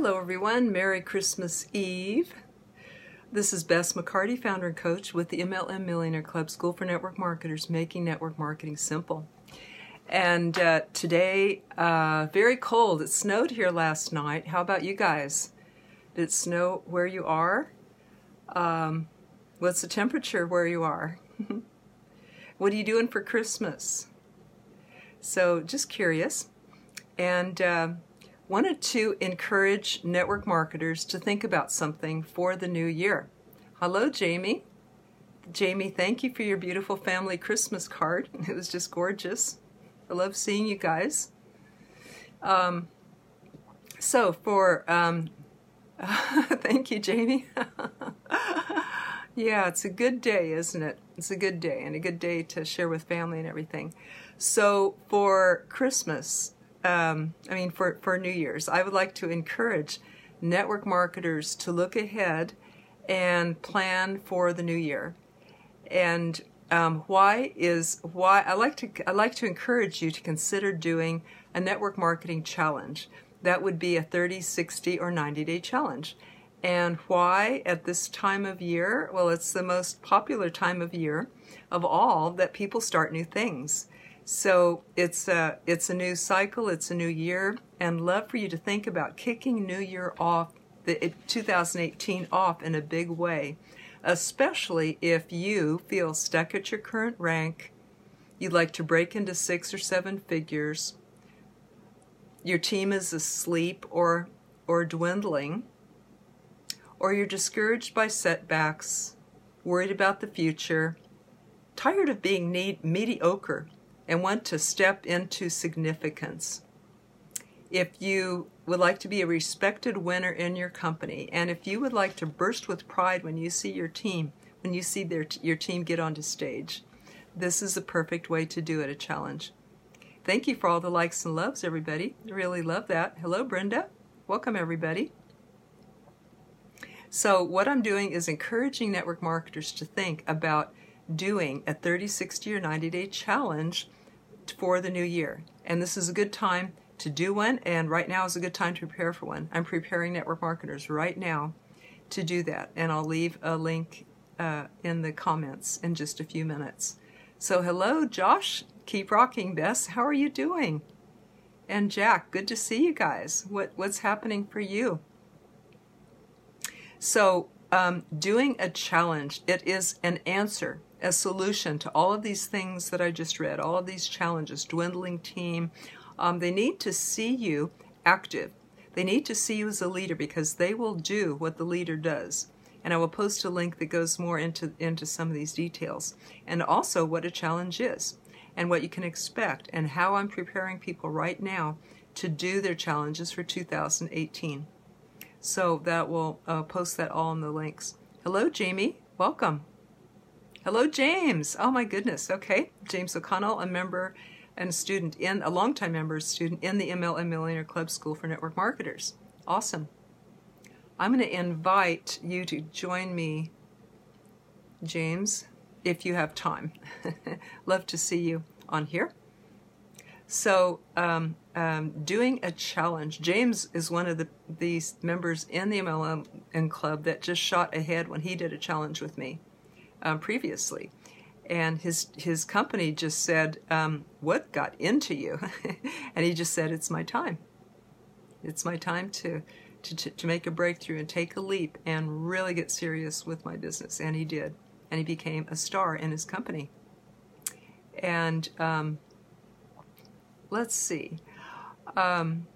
Hello, everyone. Merry Christmas Eve. This is Bess McCarty, founder and coach with the MLM Millionaire Club School for Network Marketers, making network marketing simple. And uh, today, uh, very cold. It snowed here last night. How about you guys? Did it snow where you are? Um, what's the temperature where you are? what are you doing for Christmas? So, just curious. And uh, wanted to encourage network marketers to think about something for the new year. Hello, Jamie. Jamie, thank you for your beautiful family Christmas card. It was just gorgeous. I love seeing you guys. Um, so for, um, thank you, Jamie. yeah, it's a good day, isn't it? It's a good day and a good day to share with family and everything. So for Christmas, um, I mean, for, for New Year's, I would like to encourage network marketers to look ahead and plan for the new year. And um, why is why I like to I like to encourage you to consider doing a network marketing challenge. That would be a 30, 60, or 90 day challenge. And why at this time of year? Well, it's the most popular time of year of all that people start new things. So it's a, it's a new cycle, it's a new year, and love for you to think about kicking New Year off, the 2018 off in a big way, especially if you feel stuck at your current rank, you'd like to break into six or seven figures, your team is asleep or, or dwindling, or you're discouraged by setbacks, worried about the future, tired of being need, mediocre and want to step into significance. If you would like to be a respected winner in your company, and if you would like to burst with pride when you see your team, when you see their, your team get onto stage, this is the perfect way to do it, a challenge. Thank you for all the likes and loves, everybody. Really love that. Hello, Brenda. Welcome, everybody. So, what I'm doing is encouraging network marketers to think about doing a 30, 60, or 90 day challenge for the new year. And this is a good time to do one, and right now is a good time to prepare for one. I'm preparing network marketers right now to do that, and I'll leave a link uh, in the comments in just a few minutes. So, hello, Josh. Keep rocking, Bess. How are you doing? And Jack, good to see you guys. What what's happening for you? So, um, doing a challenge, it is an answer a solution to all of these things that I just read, all of these challenges, dwindling team. Um, they need to see you active. They need to see you as a leader because they will do what the leader does. And I will post a link that goes more into, into some of these details. And also what a challenge is and what you can expect and how I'm preparing people right now to do their challenges for 2018. So that will uh, post that all in the links. Hello, Jamie. Welcome. Hello, James. Oh my goodness. Okay, James O'Connell, a member and student in a longtime member, student in the MLM Millionaire Club School for Network Marketers. Awesome. I'm going to invite you to join me, James, if you have time. Love to see you on here. So, um, um, doing a challenge. James is one of the these members in the MLM and club that just shot ahead when he did a challenge with me um, previously. And his his company just said, um, "What got into you?" and he just said, "It's my time. It's my time to, to to make a breakthrough and take a leap and really get serious with my business." And he did, and he became a star in his company. And um, let's see. Um,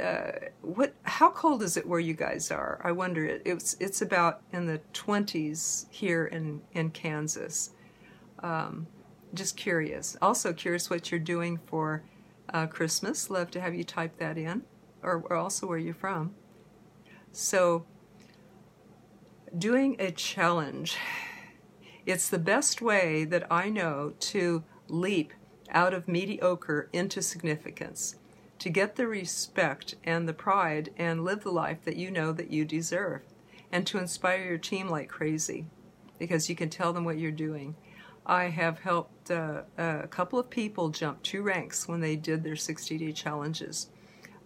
uh, what? How cold is it where you guys are? I wonder. It, it's it's about in the twenties here in in Kansas. Um, just curious. Also curious what you're doing for uh, Christmas. Love to have you type that in, or, or also where you're from. So, doing a challenge. It's the best way that I know to leap out of mediocre into significance to get the respect and the pride and live the life that you know that you deserve and to inspire your team like crazy because you can tell them what you're doing. I have helped uh, a couple of people jump two ranks when they did their 60 day challenges.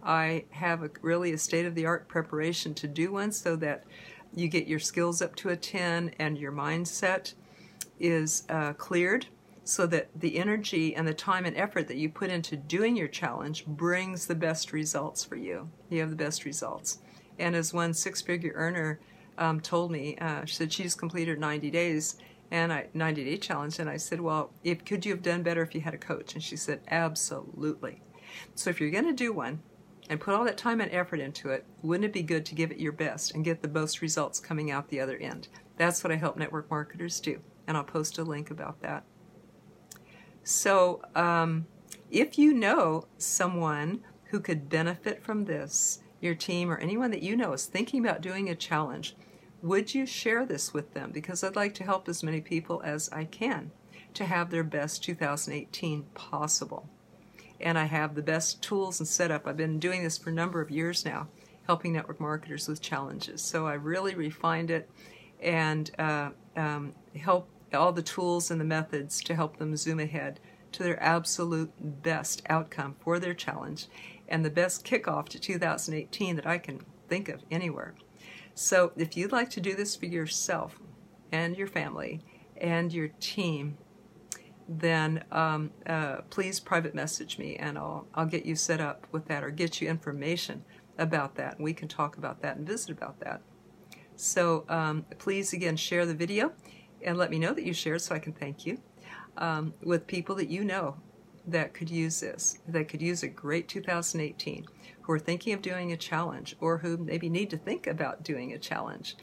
I have a, really a state of the art preparation to do one so that you get your skills up to a 10 and your mindset is uh, cleared so that the energy and the time and effort that you put into doing your challenge brings the best results for you. You have the best results. And as one six figure earner um, told me, uh, she said she just completed 90 days and I 90 day challenge and I said, "Well, if could you have done better if you had a coach?" And she said, "Absolutely." So if you're going to do one and put all that time and effort into it, wouldn't it be good to give it your best and get the most results coming out the other end? That's what I help network marketers do, and I'll post a link about that. So, um, if you know someone who could benefit from this, your team or anyone that you know is thinking about doing a challenge, would you share this with them? Because I'd like to help as many people as I can to have their best 2018 possible. And I have the best tools and setup. I've been doing this for a number of years now, helping network marketers with challenges. So I really refined it and uh, um, help all the tools and the methods to help them zoom ahead to their absolute best outcome for their challenge and the best kickoff to 2018 that I can think of anywhere. So if you'd like to do this for yourself and your family and your team, then um, uh, please private message me and I'll, I'll get you set up with that or get you information about that. We can talk about that and visit about that. So um, please again share the video and let me know that you shared so I can thank you um, with people that you know that could use this, that could use a great 2018, who are thinking of doing a challenge or who maybe need to think about doing a challenge.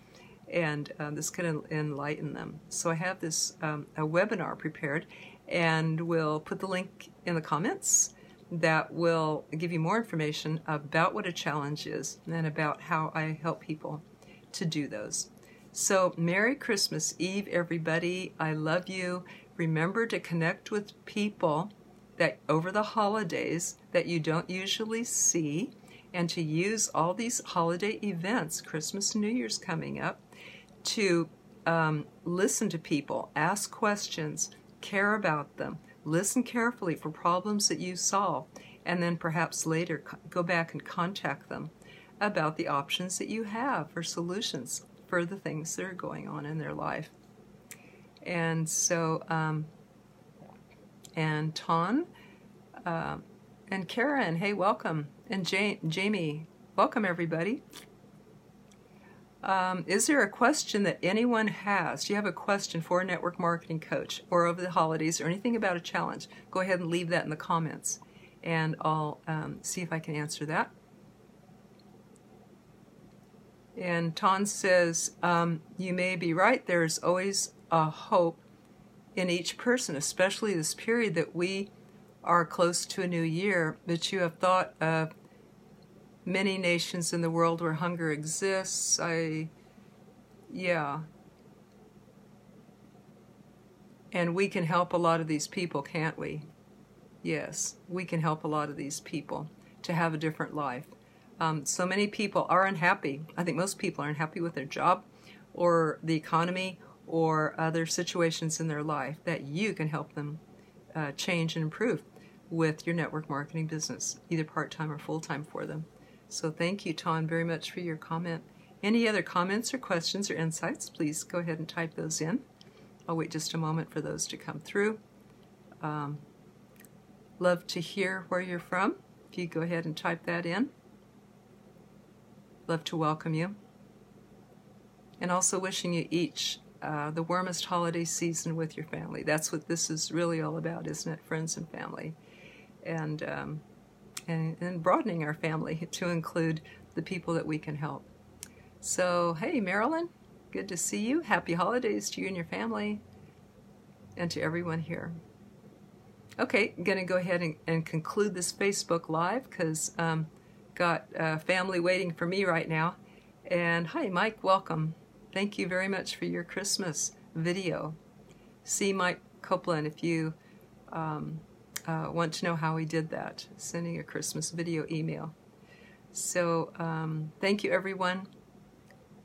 And um, this can enlighten them. So I have this um, a webinar prepared, and we'll put the link in the comments that will give you more information about what a challenge is and about how I help people to do those. So, Merry Christmas Eve, everybody. I love you. Remember to connect with people that over the holidays that you don't usually see and to use all these holiday events, Christmas and New Year's coming up, to um, listen to people, ask questions, care about them, listen carefully for problems that you solve, and then perhaps later go back and contact them about the options that you have for solutions for the things that are going on in their life. And so, um, and Ton, uh, and Karen, hey, welcome. And Jamie, welcome everybody. Um, is there a question that anyone has? Do you have a question for a network marketing coach or over the holidays or anything about a challenge? Go ahead and leave that in the comments and I'll um, see if I can answer that. And Ton says, um, You may be right. There's always a hope in each person, especially this period that we are close to a new year. But you have thought of many nations in the world where hunger exists. I, yeah. And we can help a lot of these people, can't we? Yes, we can help a lot of these people to have a different life. Um, so many people are unhappy. I think most people are unhappy with their job or the economy or other situations in their life that you can help them uh, change and improve with your network marketing business, either part time or full time for them. So thank you, Ton, very much for your comment. Any other comments or questions or insights, please go ahead and type those in. I'll wait just a moment for those to come through. Um, love to hear where you're from. If you go ahead and type that in. Love to welcome you. And also wishing you each uh, the warmest holiday season with your family. That's what this is really all about, isn't it? Friends and family. And, um, and, and broadening our family to include the people that we can help. So, hey, Marilyn, good to see you. Happy holidays to you and your family and to everyone here. Okay, I'm going to go ahead and, and, conclude this Facebook Live because um, got uh, family waiting for me right now. And hi, Mike, welcome. Thank you very much for your Christmas video. See Mike Copeland if you um, uh, want to know how he did that, sending a Christmas video email. So um, thank you, everyone.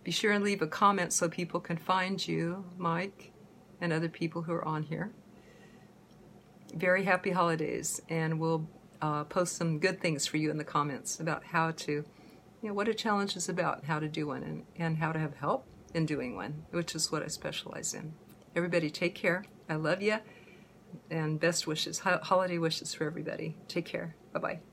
Be sure and leave a comment so people can find you, Mike, and other people who are on here. Very happy holidays, and we'll uh, post some good things for you in the comments about how to, you know, what a challenge is about, how to do one, and, and how to have help in doing one, which is what I specialize in. Everybody, take care. I love you, and best wishes, holiday wishes for everybody. Take care. Bye bye.